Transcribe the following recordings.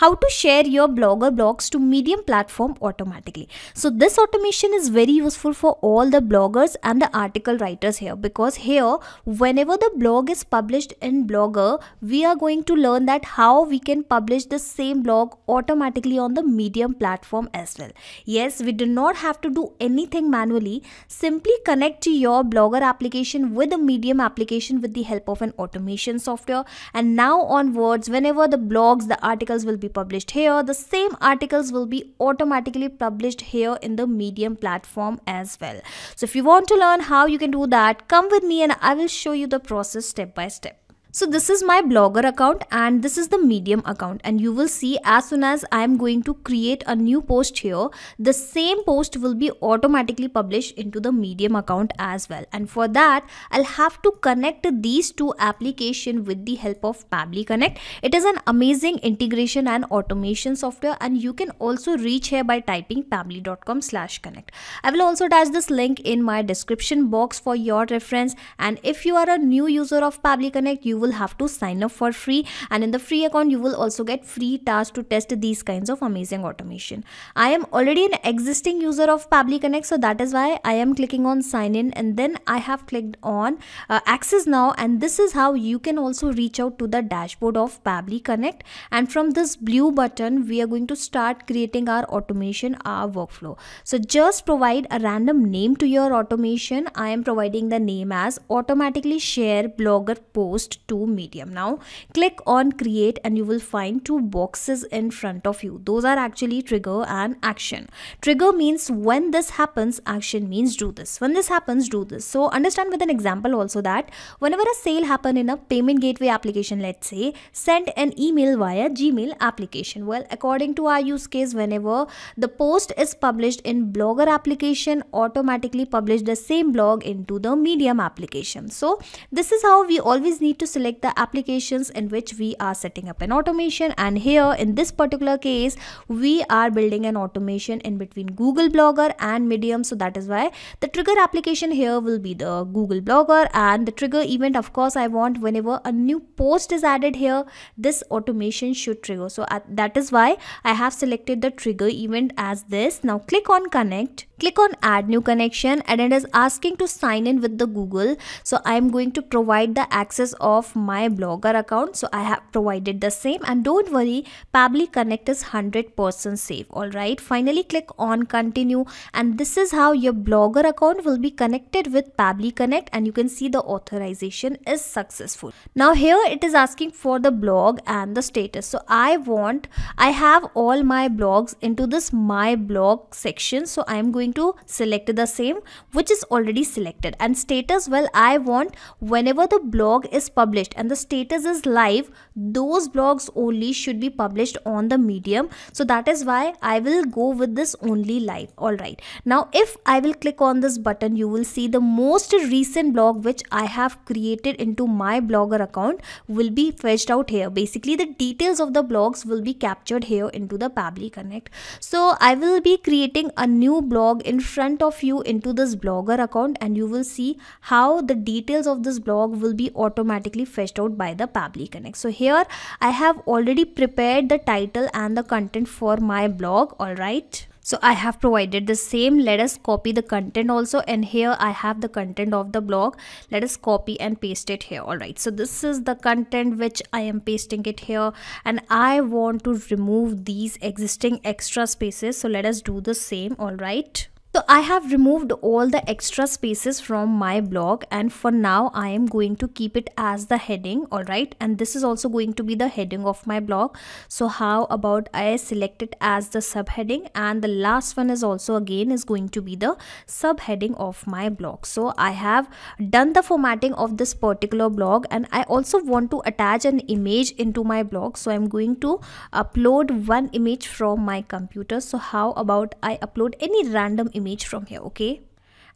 how to share your blogger blogs to medium platform automatically. So this automation is very useful for all the bloggers and the article writers here because here whenever the blog is published in blogger we are going to learn that how we can publish the same blog automatically on the medium platform as well. Yes we do not have to do anything manually. Simply connect to your blogger application with the medium application with the help of an automation software. And now onwards whenever the blogs the articles will be be published here. The same articles will be automatically published here in the medium platform as well. So if you want to learn how you can do that come with me and i will show you the process step by step so this is my blogger account and this is the medium account and you will see as soon as I am going to create a new post here the same post will be automatically published into the medium account as well and for that I'll have to connect these two application with the help of Pabbly Connect. It is an amazing integration and automation software and you can also reach here by typing pabbly.com slash connect. I will also attach this link in my description box for your reference and if you are a new user of Pabbly Connect you will will have to sign up for free. And in the free account you will also get free tasks to test these kinds of amazing automation. I am already an existing user of Pabbly Connect so that is why i am clicking on sign in and then i have clicked on uh, access now and this is how you can also reach out to the dashboard of Pabbly Connect. And from this blue button we are going to start creating our automation our workflow. So just provide a random name to your automation. I am providing the name as automatically share blogger post to medium. Now click on create and you will find two boxes in front of you. Those are actually trigger and action. Trigger means when this happens action means do this. When this happens do this. So understand with an example also that whenever a sale happen in a payment gateway application let's say send an email via gmail application. Well according to our use case whenever the post is published in blogger application automatically publish the same blog into the medium application. So this is how we always need to select the applications in which we are setting up an automation. And here in this particular case we are building an automation in between Google Blogger and Medium. So that is why the trigger application here will be the Google Blogger. And the trigger event of course I want whenever a new post is added here this automation should trigger. So uh, that is why I have selected the trigger event as this. Now click on connect click on add new connection and it is asking to sign in with the google. So i am going to provide the access of my blogger account. So i have provided the same and don't worry Pabbly connect is 100% safe. All right. Finally click on continue and this is how your blogger account will be connected with Pabbly connect and you can see the authorization is successful. Now here it is asking for the blog and the status. So i want i have all my blogs into this my blog section. So i am going going to select the same which is already selected. And status well I want whenever the blog is published and the status is live those blogs only should be published on the medium. So that is why I will go with this only live. Alright now if I will click on this button you will see the most recent blog which I have created into my blogger account will be fetched out here. Basically the details of the blogs will be captured here into the Pabbly Connect. So I will be creating a new blog blog in front of you into this blogger account and you will see how the details of this blog will be automatically fetched out by the Pabbly Connect. So here I have already prepared the title and the content for my blog alright. So I have provided the same. Let us copy the content also. And here I have the content of the blog. Let us copy and paste it here. All right. So this is the content which I am pasting it here. And I want to remove these existing extra spaces. So let us do the same. All right. So I have removed all the extra spaces from my blog and for now I am going to keep it as the heading alright and this is also going to be the heading of my blog. So how about I select it as the subheading and the last one is also again is going to be the subheading of my blog. So I have done the formatting of this particular blog and I also want to attach an image into my blog. So I'm going to upload one image from my computer. So how about I upload any random image image from here okay?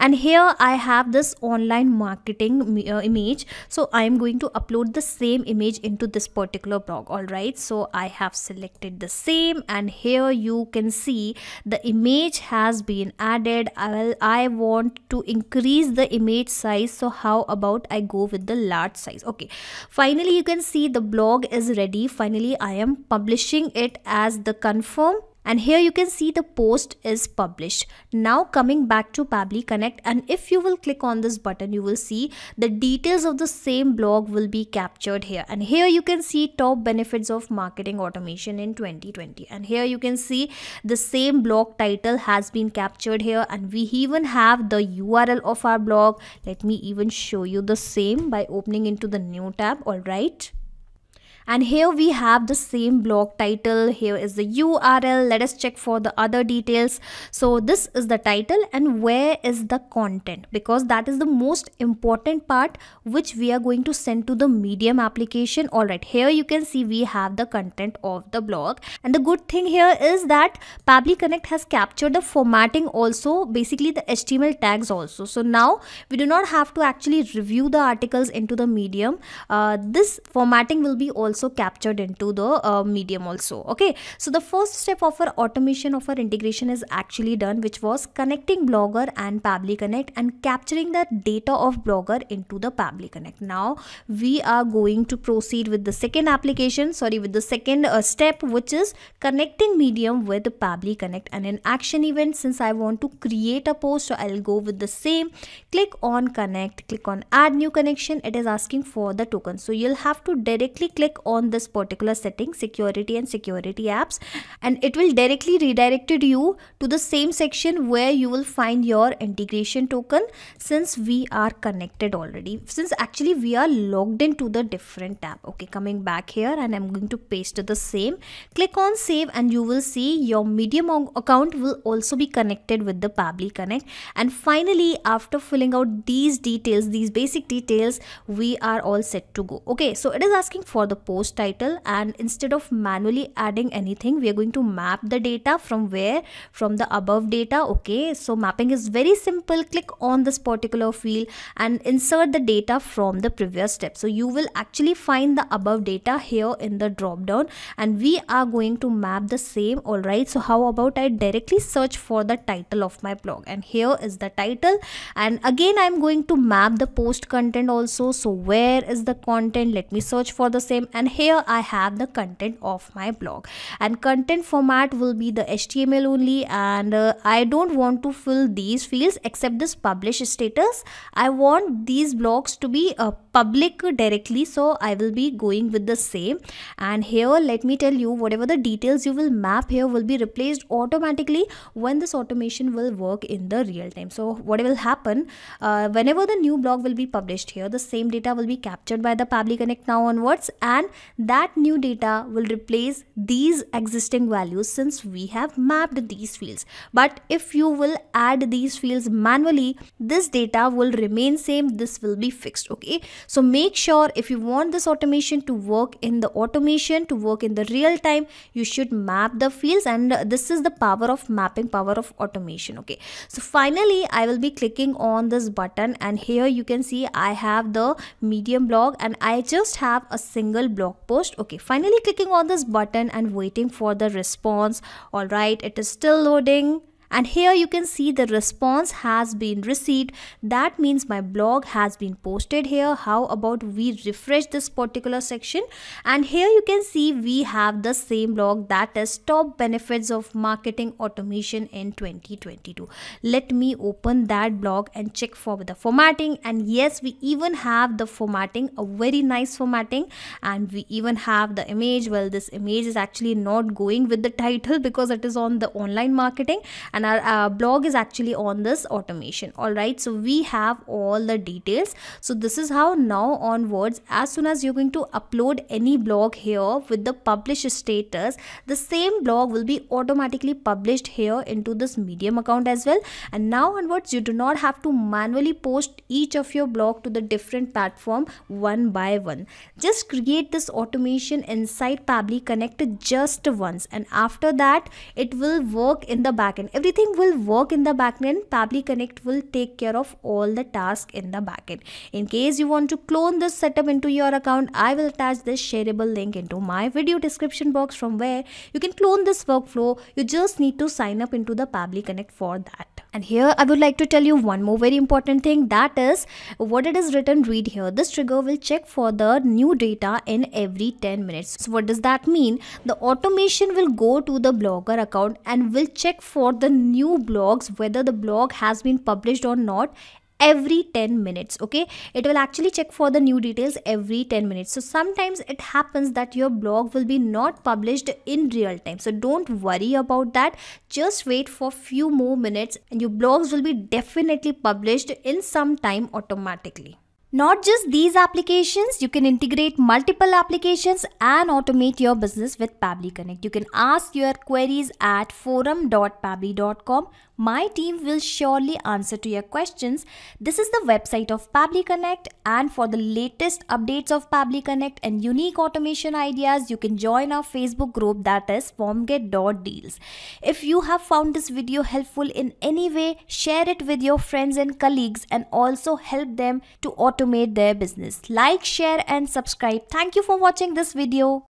And here I have this online marketing uh, image. So I am going to upload the same image into this particular blog alright? So I have selected the same and here you can see the image has been added. Well I want to increase the image size. So how about I go with the large size? Okay finally you can see the blog is ready. Finally I am publishing it as the confirm and here you can see the post is published. Now coming back to Pabbly Connect and if you will click on this button you will see the details of the same blog will be captured here. And here you can see top benefits of marketing automation in 2020 and here you can see the same blog title has been captured here and we even have the URL of our blog. Let me even show you the same by opening into the new tab. All right and here we have the same blog title. Here is the url let us check for the other details. So this is the title and where is the content? Because that is the most important part which we are going to send to the medium application. All right here you can see we have the content of the blog. And the good thing here is that Pabbly Connect has captured the formatting also basically the HTML tags also. So now we do not have to actually review the articles into the medium. Uh, this formatting will be also also captured into the uh, medium also okay? So the first step of our automation of our integration is actually done which was connecting blogger and Pabbly Connect and capturing the data of blogger into the Pabbly Connect now we are going to proceed with the second application sorry with the second uh, step which is connecting medium with Pabbly Connect and in action event since I want to create a post so I'll go with the same. Click on connect click on add new connection. It is asking for the token. So you'll have to directly click on this particular setting security and security apps and it will directly redirected you to the same section where you will find your integration token since we are connected already. Since actually we are logged into the different tab. Okay coming back here and i'm going to paste the same. Click on save and you will see your medium account will also be connected with the Pabbly Connect. And finally after filling out these details these basic details we are all set to go. Okay so it is asking for the post title and instead of manually adding anything we are going to map the data from where? From the above data okay. So mapping is very simple. Click on this particular field and insert the data from the previous step. So you will actually find the above data here in the drop down and we are going to map the same. All right. So how about i directly search for the title of my blog? And here is the title. And again i'm going to map the post content also. So where is the content? Let me search for the same and here I have the content of my blog. And content format will be the HTML only. And uh, I don't want to fill these fields except this publish status. I want these blogs to be uh, public directly. So I will be going with the same. And here let me tell you whatever the details you will map here will be replaced automatically when this automation will work in the real time. So what will happen uh, whenever the new blog will be published here the same data will be captured by the Pabbly Connect now onwards. And that new data will replace these existing values since we have mapped these fields. But if you will add these fields manually this data will remain same. This will be fixed okay? So make sure if you want this automation to work in the automation to work in the real time you should map the fields. And this is the power of mapping power of automation okay? So finally i will be clicking on this button. And here you can see i have the medium blog and i just have a single blog post. Okay finally clicking on this button and waiting for the response. All right it is still loading and here you can see the response has been received. That means my blog has been posted here. How about we refresh this particular section? And here you can see we have the same blog that is top benefits of marketing automation in 2022 let me open that blog and check for the formatting. And yes we even have the formatting a very nice formatting. And we even have the image. Well this image is actually not going with the title because it is on the online marketing. and our uh, blog is actually on this automation. All right so we have all the details. So this is how now onwards as soon as you're going to upload any blog here with the publish status the same blog will be automatically published here into this medium account as well. And now onwards you do not have to manually post each of your blog to the different platform one by one. Just create this automation inside Pabbly Connect just once and after that it will work in the backend. Every everything will work in the backend Pabbly Connect will take care of all the tasks in the backend in case you want to clone this setup into your account I will attach this shareable link into my video description box from where you can clone this workflow. You just need to sign up into the Pabbly Connect for that and here I would like to tell you one more very important thing that is what it is written read here. This trigger will check for the new data in every 10 minutes. So what does that mean? The automation will go to the blogger account and will check for the new blogs whether the blog has been published or not every 10 minutes okay it will actually check for the new details every 10 minutes so sometimes it happens that your blog will be not published in real time so don't worry about that just wait for a few more minutes and your blogs will be definitely published in some time automatically not just these applications, you can integrate multiple applications and automate your business with Pabbly Connect. You can ask your queries at forum.pabbly.com. My team will surely answer to your questions. This is the website of Pabbly Connect and for the latest updates of Pabbly Connect and unique automation ideas, you can join our Facebook group that is formget.deals. If you have found this video helpful in any way, share it with your friends and colleagues and also help them to automate their business. Like, share and subscribe. Thank you for watching this video.